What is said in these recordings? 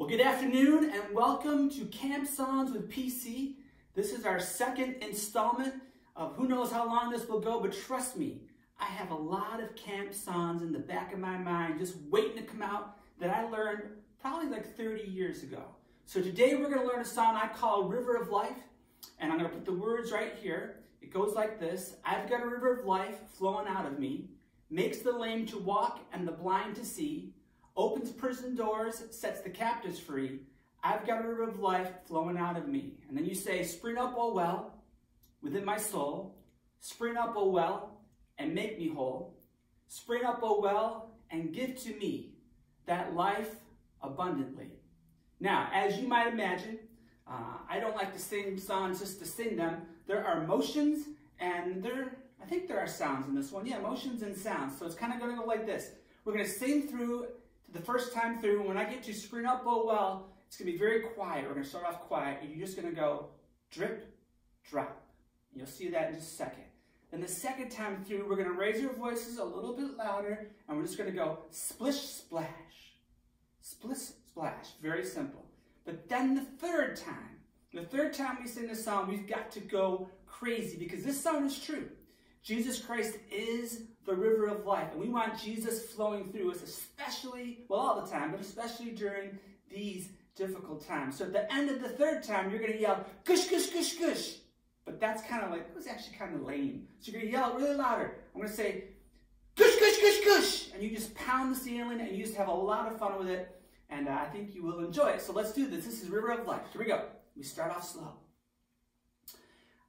Well, good afternoon and welcome to Camp Songs with PC. This is our second installment of who knows how long this will go, but trust me, I have a lot of camp songs in the back of my mind just waiting to come out that I learned probably like 30 years ago. So today we're going to learn a song I call River of Life, and I'm going to put the words right here. It goes like this I've got a river of life flowing out of me, makes the lame to walk and the blind to see opens prison doors, sets the captives free. I've got a river of life flowing out of me. And then you say, Spring up, O well, within my soul. Spring up, O well, and make me whole. Spring up, O well, and give to me that life abundantly. Now, as you might imagine, uh, I don't like to sing songs just to sing them. There are motions and there, I think there are sounds in this one. Yeah, motions and sounds. So it's kind of going to go like this. We're going to sing through the first time through, when I get to spring up oh well, it's going to be very quiet. We're going to start off quiet, and you're just going to go drip, drop. You'll see that in just a second. Then the second time through, we're going to raise our voices a little bit louder, and we're just going to go splish, splash. Splish, splash. Very simple. But then the third time, the third time we sing this song, we've got to go crazy because this song is true. Jesus Christ is the river of life. And we want Jesus flowing through us, especially, well, all the time, but especially during these difficult times. So at the end of the third time, you're going to yell, gush, gush, gush, gush. But that's kind of like, it was actually kind of lame. So you're going to yell really louder. I'm going to say, gush, gush, gush, gush. And you just pound the ceiling and you just have a lot of fun with it. And uh, I think you will enjoy it. So let's do this. This is River of Life. Here we go. We start off slow.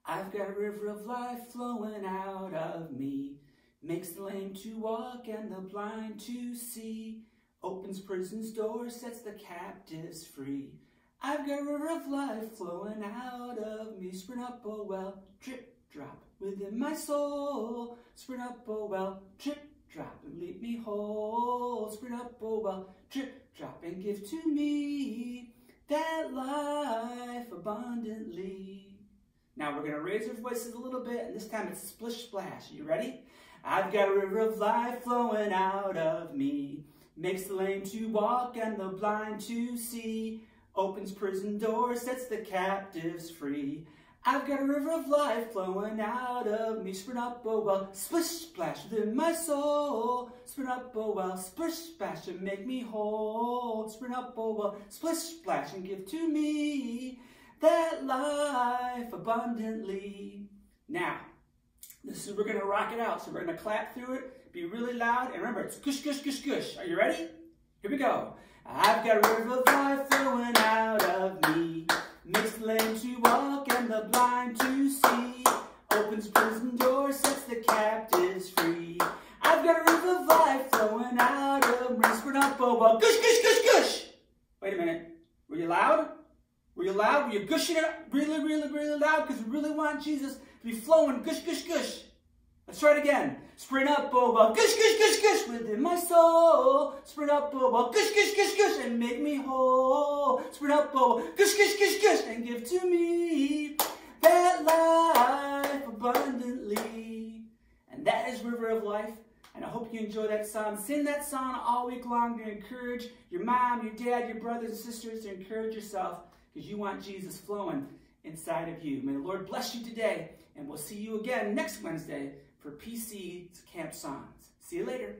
I've got a river of life flowing out of me. Makes the lame to walk and the blind to see. Opens prison's doors, sets the captives free. I've got a river of life flowing out of me. Spring up, oh well, drip, drop within my soul. Spring up, oh well, drip, drop and leave me whole. Spring up, oh well, drip, drop and give to me that life abundantly. Now we're going to raise our voices a little bit, and this time it's splish splash. You ready? I've got a river of life flowing out of me. Makes the lame to walk and the blind to see. Opens prison doors, sets the captives free. I've got a river of life flowing out of me. Spring up, oh well, splish splash within my soul. Spring up, oh well, splish splash and make me whole. Spring up, oh well, splish splash and give to me that life abundantly. Now, this is, we're to rock it out. So we're to clap through it, be really loud, and remember, it's gush, gush, gush, gush. Are you ready? Here we go. I've got a river of life flowing out of me. Makes the lame to walk and the blind to see. Opens prison doors, sets the captives free. I've got a river of life flowing out of me. Squirt up, boba. Gush, gush, gush, gush. Wait a minute. Were you loud? Were you loud? Were you gushing it really, really, really loud? Because we really want Jesus to be flowing. Gush, gush, gush. Let's try it again. Spring up, boba. Gush, gush, gush, gush. Within my soul. Spring up, boba. Gush, gush, gush, gush. And make me whole. Spring up, boba. Gush, gush, gush, gush. And give to me that life abundantly. And that is River of Life. And I hope you enjoy that song. Sing that song all week long to encourage your mom, your dad, your brothers and sisters, to encourage yourself because you want Jesus flowing inside of you. May the Lord bless you today, and we'll see you again next Wednesday for PC's Camp Songs. See you later.